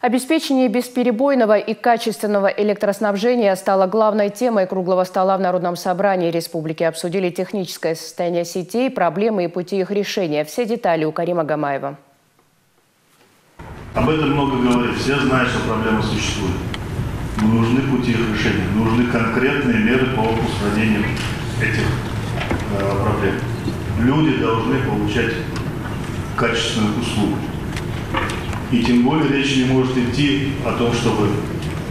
Обеспечение бесперебойного и качественного электроснабжения стало главной темой круглого стола в Народном собрании республики. Обсудили техническое состояние сетей, проблемы и пути их решения. Все детали у Карима Гамаева. Об этом много говорят. Все знают, что проблема существует. Но нужны пути их решения. Нужны конкретные меры по устранению этих э, проблем. Люди должны получать качественную услугу. И тем более речь не может идти о том, чтобы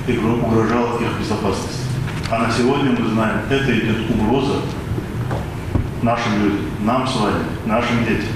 угрожала их безопасность. А на сегодня мы знаем, это идет угроза нашим людям, нам с вами, нашим детям.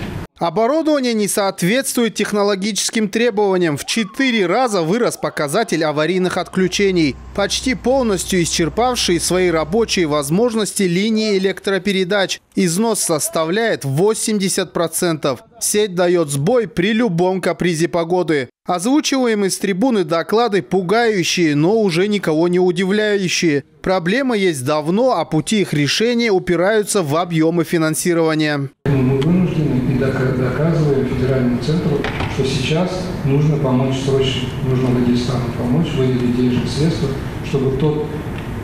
Оборудование не соответствует технологическим требованиям. В четыре раза вырос показатель аварийных отключений. Почти полностью исчерпавшие свои рабочие возможности линии электропередач. Износ составляет 80%. Сеть дает сбой при любом капризе погоды. Озвучиваемые с трибуны доклады пугающие, но уже никого не удивляющие. Проблема есть давно, а пути их решения упираются в объемы финансирования доказываем федеральному центру, что сейчас нужно помочь срочно, нужно Дагестану помочь, выделить денежные средства, чтобы тот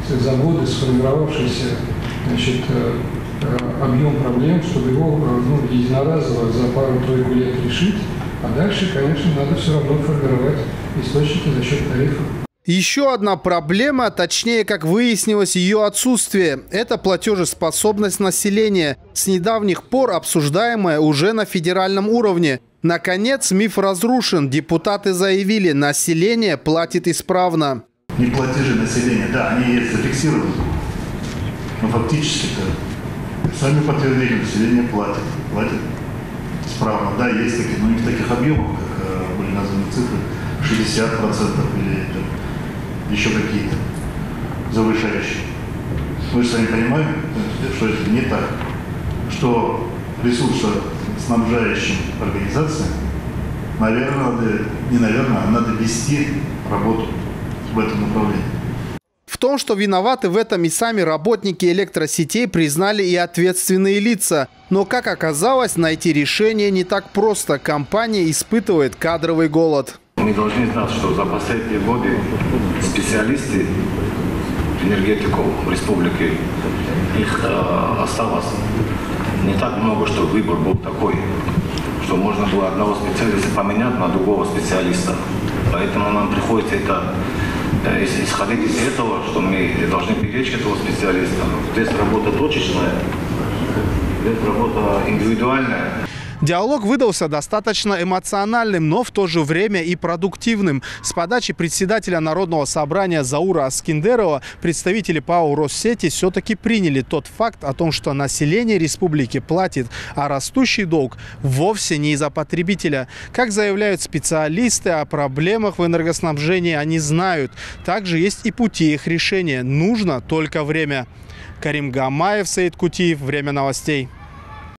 за годы сформировавшийся значит, э, э, объем проблем, чтобы его э, ну, единоразово за пару-тройку лет решить, а дальше, конечно, надо все равно формировать источники за счет тарифов. Еще одна проблема, точнее, как выяснилось, ее отсутствие – это платежеспособность населения, с недавних пор обсуждаемая уже на федеральном уровне. Наконец, миф разрушен. Депутаты заявили, население платит исправно. Не платежи населения, да, они есть зафиксированы. Но фактически-то сами подтвердили, население платит. Платит исправно. Да, есть такие, но не в таких объемах, как э, были названы цифры, 60% или еще какие-то завышающие. Мы же сами понимаем, что это не так, что ресурсоснабжающим организациям, наверное, надо, не наверное, а надо вести работу в этом направлении. В том, что виноваты в этом и сами работники электросетей, признали и ответственные лица. Но, как оказалось, найти решение не так просто. Компания испытывает кадровый голод. Мы должны знать, что за последние годы специалисты энергетику республики, их э, осталось не так много, что выбор был такой, что можно было одного специалиста поменять на другого специалиста. Поэтому нам приходится это э, исходить из этого, что мы должны беречь этого специалиста. Здесь работа точечная, здесь работа индивидуальная. Диалог выдался достаточно эмоциональным, но в то же время и продуктивным. С подачи председателя Народного собрания Заура Аскиндерова представители ПАО «Россети» все-таки приняли тот факт о том, что население республики платит, а растущий долг вовсе не из-за потребителя. Как заявляют специалисты, о проблемах в энергоснабжении они знают. Также есть и пути их решения. Нужно только время. Карим Гамаев, Саид Кутиев. Время новостей.